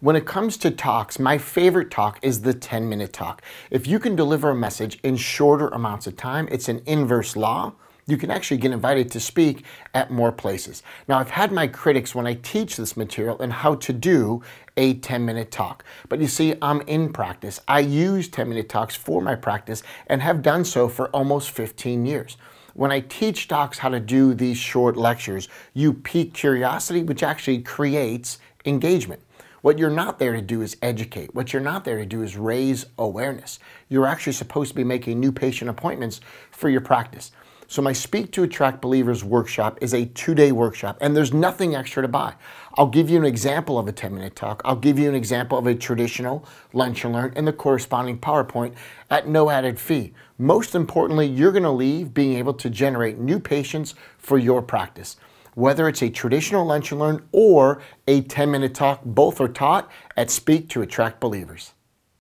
When it comes to talks, my favorite talk is the 10 minute talk. If you can deliver a message in shorter amounts of time, it's an inverse law. You can actually get invited to speak at more places. Now, I've had my critics when I teach this material and how to do a 10 minute talk. But you see, I'm in practice. I use 10 minute talks for my practice and have done so for almost 15 years. When I teach docs how to do these short lectures, you pique curiosity, which actually creates engagement. What you're not there to do is educate. What you're not there to do is raise awareness. You're actually supposed to be making new patient appointments for your practice. So my Speak to Attract Believers workshop is a two-day workshop and there's nothing extra to buy. I'll give you an example of a 10-minute talk. I'll give you an example of a traditional lunch and learn and the corresponding PowerPoint at no added fee. Most importantly, you're gonna leave being able to generate new patients for your practice. Whether it's a traditional lunch and learn or a 10-minute talk, both are taught at Speak to Attract Believers.